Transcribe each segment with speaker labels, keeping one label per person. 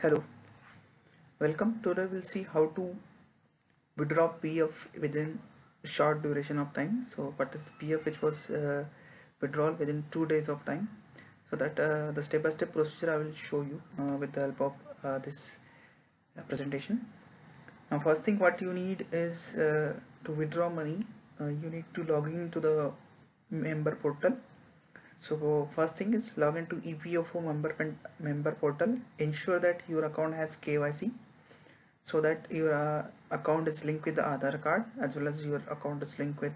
Speaker 1: Hello, welcome. Today we'll see how to withdraw PF within short duration of time. So what is the PF which was uh, withdrawal within two days of time. So that uh, the step-by-step procedure I will show you uh, with the help of uh, this uh, presentation. Now first thing what you need is uh, to withdraw money. you need to log into the member portal so first thing is log into EPFO member member portal. Ensure that your account has KYC so that your uh, account is linked with the Aadhaar card as well as your account is linked with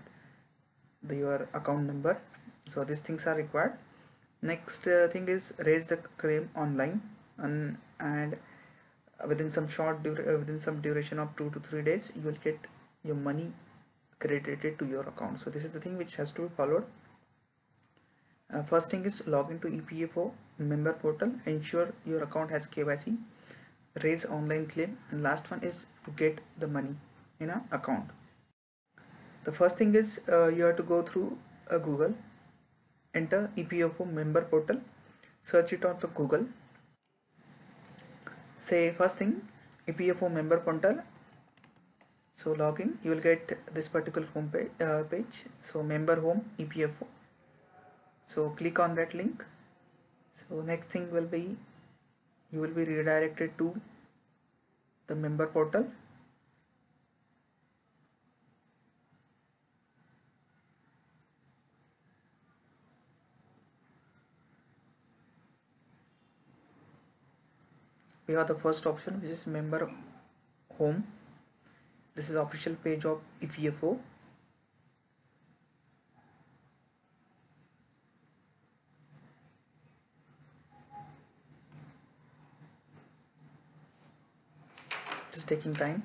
Speaker 1: the, your account number. So these things are required. Next uh, thing is raise the claim online and, and within some short uh, within some duration of two to three days you will get your money credited to your account. So this is the thing which has to be followed uh, first thing is log into EPFO member portal ensure your account has KYC raise online claim and last one is to get the money in a account. The first thing is uh, you have to go through a Google enter EPFO member portal search it on the Google. Say first thing EPFO member portal. So login you will get this particular home page, uh, page. So member home EPFO so click on that link. So next thing will be you will be redirected to the member portal. We have the first option which is member home. This is official page of EPFO taking time?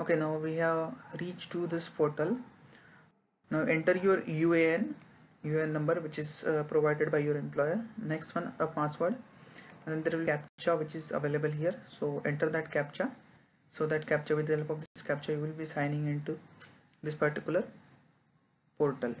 Speaker 1: Okay now we have reached to this portal. Now enter your UAN UAN number which is uh, provided by your employer. Next one a password. And then there will be captcha which is available here. So enter that captcha. So that captcha with the help of this captcha you will be signing into this particular portal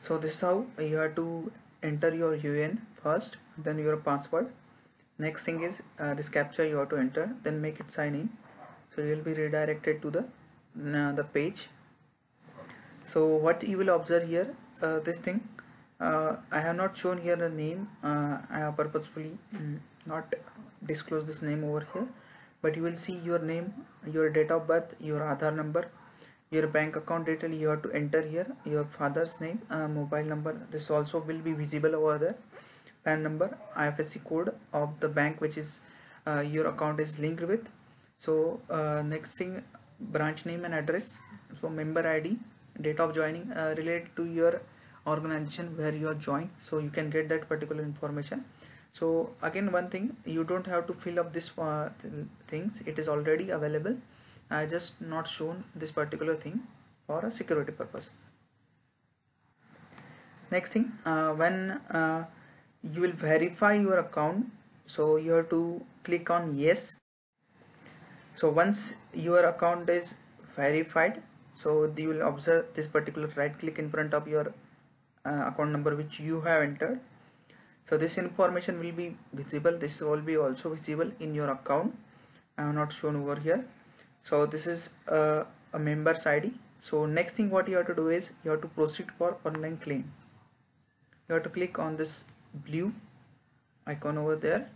Speaker 1: so this is how you have to enter your UN first then your password. Next thing is uh, this captcha you have to enter then make it sign in. So you will be redirected to the uh, the page. So what you will observe here uh, this thing uh, I have not shown here the name uh, I have purposefully mm, not disclose this name over here. But you will see your name your date of birth your Aadhaar number your bank account detail you have to enter here. Your father's name uh, mobile number this also will be visible over there. PAN number IFSC code of the bank which is uh, your account is linked with. So uh, next thing branch name and address. So member ID date of joining uh, related to your organization where you are joined. So you can get that particular information. So again one thing you don't have to fill up this uh, th things. It is already available I just not shown this particular thing for a security purpose. Next thing uh, when uh, you will verify your account so you have to click on yes. So once your account is verified so you will observe this particular right click in front of your uh, account number which you have entered. So this information will be visible. This will be also visible in your account. I have not shown over here so this is a, a member's id so next thing what you have to do is you have to proceed for online claim. You have to click on this blue icon over there.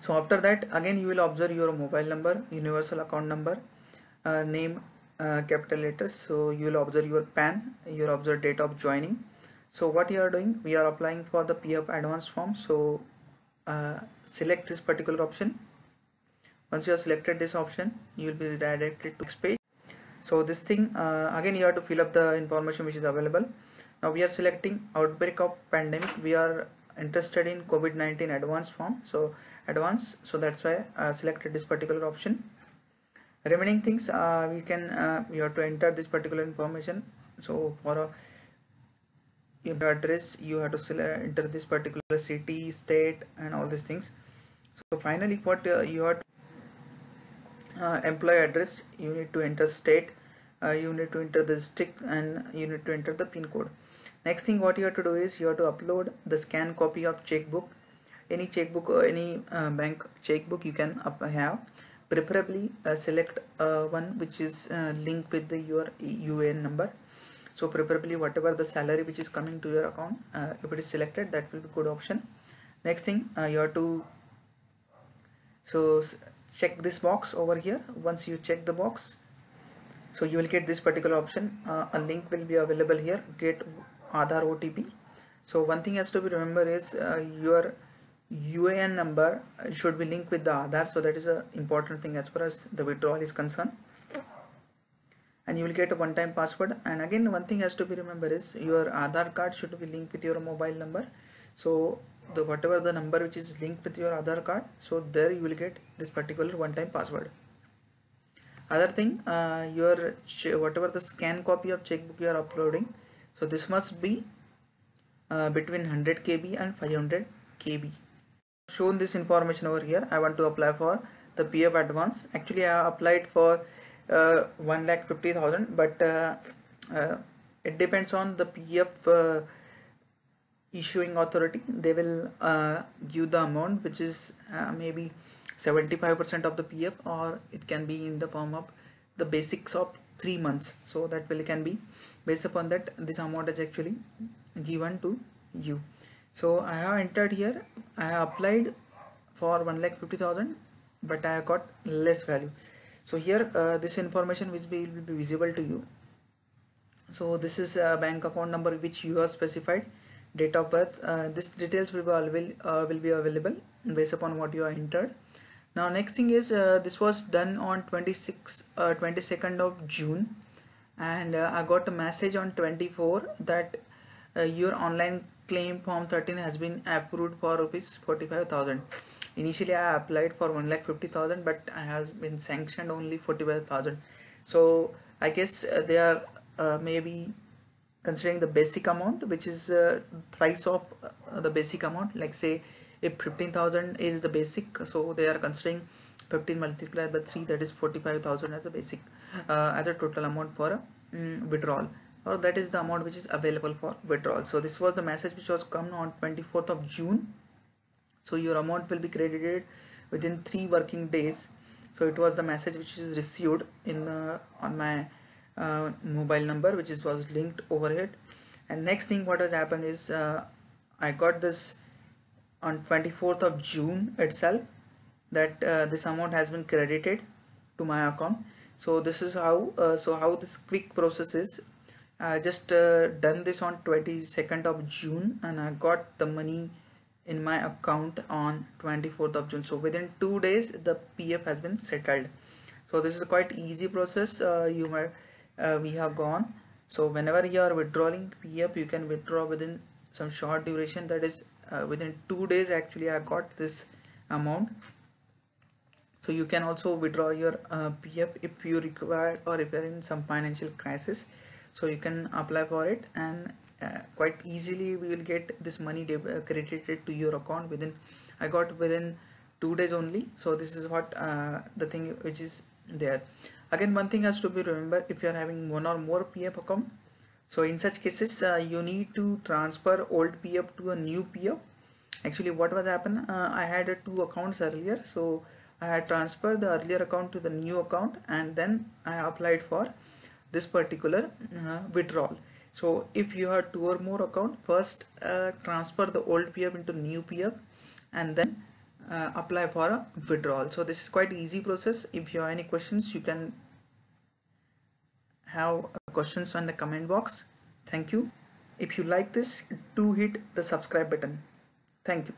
Speaker 1: So after that again you will observe your mobile number universal account number uh, name uh, capital letters. So you will observe your pan you will observe date of joining. So what you are doing we are applying for the pf advance form. So uh, select this particular option once you have selected this option you will be redirected to next page. So this thing uh, again you have to fill up the information which is available. Now we are selecting outbreak of pandemic. We are interested in covid-19 advanced form. So advanced so that's why I selected this particular option. Remaining things uh, we can uh, we have to enter this particular information. So for a your address you have to enter this particular city state and all these things. So finally what uh, you have uh, employee address you need to enter state uh, you need to enter the district and you need to enter the pin code. Next thing what you have to do is you have to upload the scan copy of checkbook. Any checkbook or any uh, bank checkbook you can have. Preferably uh, select uh, one which is uh, linked with the, your UAN number. So preferably whatever the salary which is coming to your account if it is selected that will be good option. Next thing you have to so check this box over here. Once you check the box so you will get this particular option. Uh, a link will be available here. Get Aadhaar OTP so one thing has to be remember is uh, your UAN number should be linked with the Aadhaar. So that is a important thing as far as the withdrawal is concerned. And you will get a one-time password. And again one thing has to be remember is your Aadhaar card should be linked with your mobile number. So the whatever the number which is linked with your Aadhaar card so there you will get this particular one-time password. Other thing uh, your whatever the scan copy of checkbook you are uploading so this must be uh, between 100 kb and 500 kb shown this information over here. I want to apply for the PF advance. Actually I applied for uh, 1 lakh 50,000 but uh, uh, it depends on the PF issuing authority they will uh, give the amount which is uh, maybe 75% of the PF or it can be in the form of the basics of three months. So that will can be based upon that this amount is actually given to you. So I have entered here I have applied for 1 lakh 50,000 but I have got less value. So here uh, this information which will be visible to you. So this is a bank account number which you have specified date of birth uh, this details will be available uh, will be available based upon what you have entered. Now next thing is uh, this was done on 26 22nd uh, of June and uh, I got a message on 24 that uh, your online claim form 13 has been approved for rupees 45,000 initially I applied for 1 lakh 50,000 but I has been sanctioned only 45,000 so I guess uh, they are maybe considering the basic amount which is uh, price of uh, the basic amount like say if 15,000 is the basic so they are considering 15 multiplied by 3 that is 45,000 as a basic uh, as a total amount for a um, withdrawal. Or that is the amount which is available for withdrawal. So this was the message which was come on 24th of June. So your amount will be credited within three working days. So it was the message which is received in on my uh, mobile number which is was linked overhead. And next thing what has happened is uh, I got this on 24th of June itself that uh, this amount has been credited to my account. So this is how uh, so how this quick process is. I just uh, done this on 22nd of June and I got the money in my account on 24th of June. So within two days the PF has been settled. So this is quite easy process uh, you might uh, we have gone. So whenever you are withdrawing PF you can withdraw within some short duration. That is uh, within two days actually I got this amount. So you can also withdraw your uh, PF if you require or if you're in some financial crisis. So you can apply for it and uh, quite easily we will get this money uh, credited to your account within I got within two days only. So this is what uh, the thing which is there. Again one thing has to be remember if you are having one or more PF account so in such cases uh, you need to transfer old PF to a new PF actually what was happened uh, I had uh, two accounts earlier so I had transferred the earlier account to the new account and then I applied for this particular uh, withdrawal. So if you have two or more account first uh, transfer the old PF into new PF and then uh, apply for a withdrawal. So this is quite easy process. If you have any questions you can have questions on the comment box. Thank you. If you like this do hit the subscribe button. Thank you